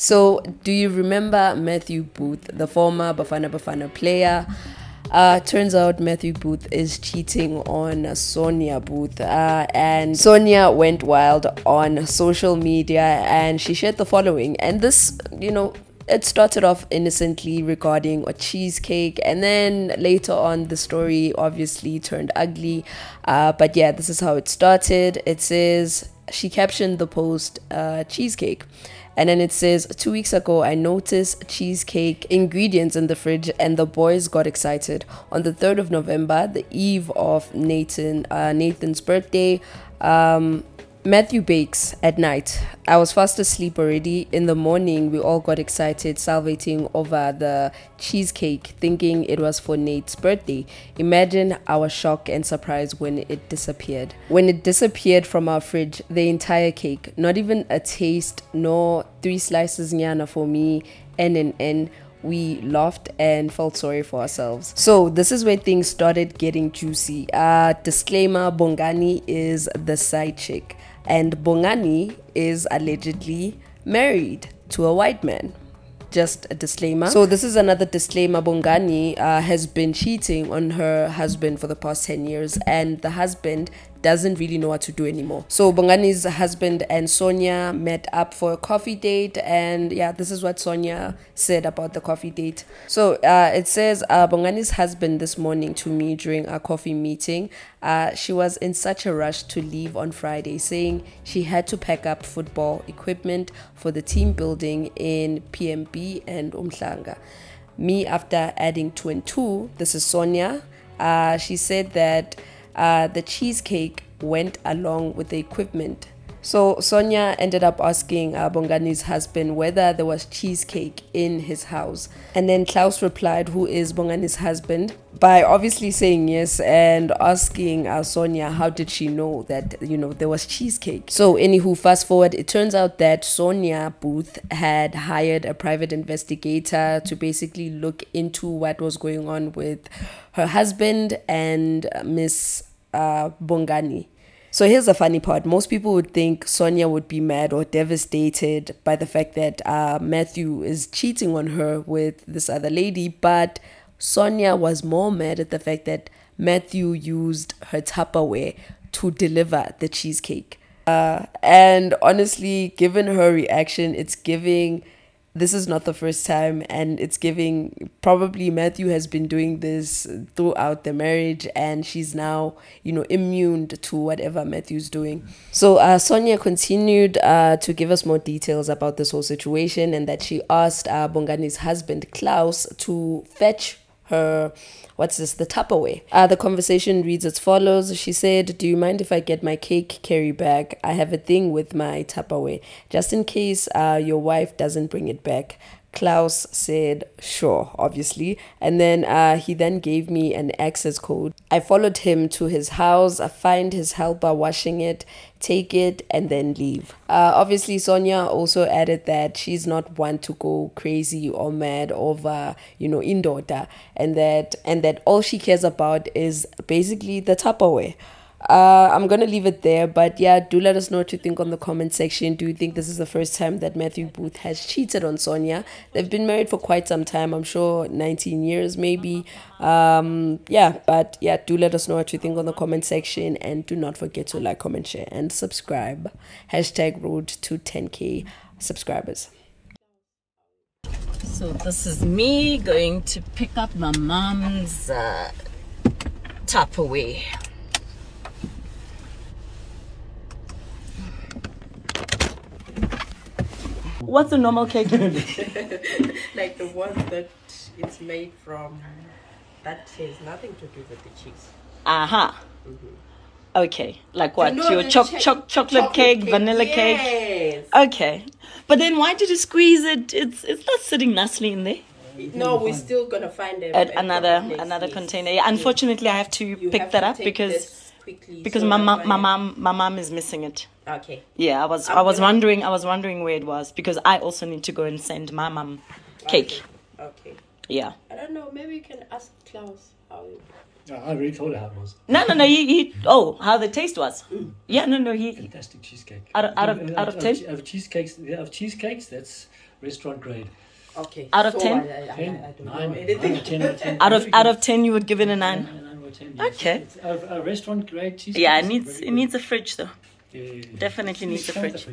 So, do you remember Matthew Booth, the former Bafana Bafana player? Uh, turns out Matthew Booth is cheating on Sonia Booth, uh, and Sonia went wild on social media and she shared the following. And this, you know, it started off innocently regarding a cheesecake, and then later on, the story obviously turned ugly. Uh, but yeah, this is how it started. It says she captioned the post uh, cheesecake. And then it says, Two weeks ago, I noticed cheesecake ingredients in the fridge, and the boys got excited. On the 3rd of November, the eve of Nathan uh, Nathan's birthday, um, Matthew bakes at night. I was fast asleep already. In the morning, we all got excited, salivating over the cheesecake, thinking it was for Nate's birthday. Imagine our shock and surprise when it disappeared. When it disappeared from our fridge, the entire cake, not even a taste, nor three slices nyana for me, N and N we laughed and felt sorry for ourselves. So this is where things started getting juicy. Uh, disclaimer: Bongani is the side chick and Bongani is allegedly married to a white man. Just a disclaimer. So, this is another disclaimer. Bongani uh, has been cheating on her husband for the past 10 years, and the husband doesn't really know what to do anymore. So Bongani's husband and Sonia met up for a coffee date, and yeah, this is what Sonia said about the coffee date. So uh, it says uh, Bongani's husband this morning to me during a coffee meeting. Uh, she was in such a rush to leave on Friday, saying she had to pack up football equipment for the team building in PMB and Umhlanga. Me, after adding two and two, this is Sonia. Uh, she said that uh, the cheesecake went along with the equipment. So Sonia ended up asking uh, Bongani's husband whether there was cheesecake in his house. And then Klaus replied, who is Bongani's husband, by obviously saying yes and asking uh, Sonia how did she know that, you know, there was cheesecake. So anywho, fast forward, it turns out that Sonia Booth had hired a private investigator to basically look into what was going on with her husband and Miss uh, Bongani. So here's the funny part. Most people would think Sonia would be mad or devastated by the fact that uh, Matthew is cheating on her with this other lady, but Sonia was more mad at the fact that Matthew used her Tupperware to deliver the cheesecake. Uh, and honestly, given her reaction, it's giving this is not the first time and it's giving probably matthew has been doing this throughout the marriage and she's now you know immune to whatever matthew's doing. So uh, sonia continued uh, to give us more details about this whole situation and that she asked uh, bongani's husband klaus to fetch her what's this the tupperware. Uh, the conversation reads as follows. She said do you mind if i get my cake carry bag i have a thing with my tupperware. Just in case uh, your wife doesn't bring it back Klaus said, sure, obviously. And then uh, he then gave me an access code. I followed him to his house, I find his helper washing it, take it, and then leave. Uh, obviously, Sonia also added that she's not one to go crazy or mad over, you know, indota, and that and that all she cares about is basically the Tupperware. Uh, I'm gonna leave it there, but yeah, do let us know what you think on the comment section. Do you think this is the first time that Matthew Booth has cheated on Sonia? They've been married for quite some time, I'm sure 19 years maybe. Um, yeah, but yeah, do let us know what you think on the comment section, and do not forget to like, comment, share, and subscribe. Hashtag road to 10k subscribers. So this is me going to pick up my mom's uh, Tupperware. What's a normal cake? like the ones that it's made from that has nothing to do with the cheese. Aha. Uh-huh. Mm-hmm. Okay, like what? You know Your cho- cho- chocolate, chocolate cake, cake, vanilla yes. cake. Okay, but then why did you squeeze it? It's it's not sitting nicely in there. No, we're still gonna find it at another another container. Yeah, unfortunately, I have to you pick have that to up because quickly, because so my mom my mom my mom is missing it. Okay. Yeah, I was I'm i was gonna- wondering I was wondering where it was because I also need to go and send my mom cake. Okay. Yeah. I don't know. Maybe you can ask Klaus how. I already told her how it was. No, no, no. He, he oh, how the taste was. Yeah, no, no. He Fantastic cheesecake. Out of- out of- Uh, out of 10? Of cheesecakes, yeah, of cheesecakes, that's restaurant grade. Okay. Out of so 10? I, I, I, I don't nine, know anything. nine or ten, out of ten. out of out of ten, you would give it a nine. Nine, nine or ten, yes. Okay. It's a, a restaurant grade cheesecake. Yeah, it needs it needs a fridge though. Yeah, yeah, yeah. definitely needs a fridge.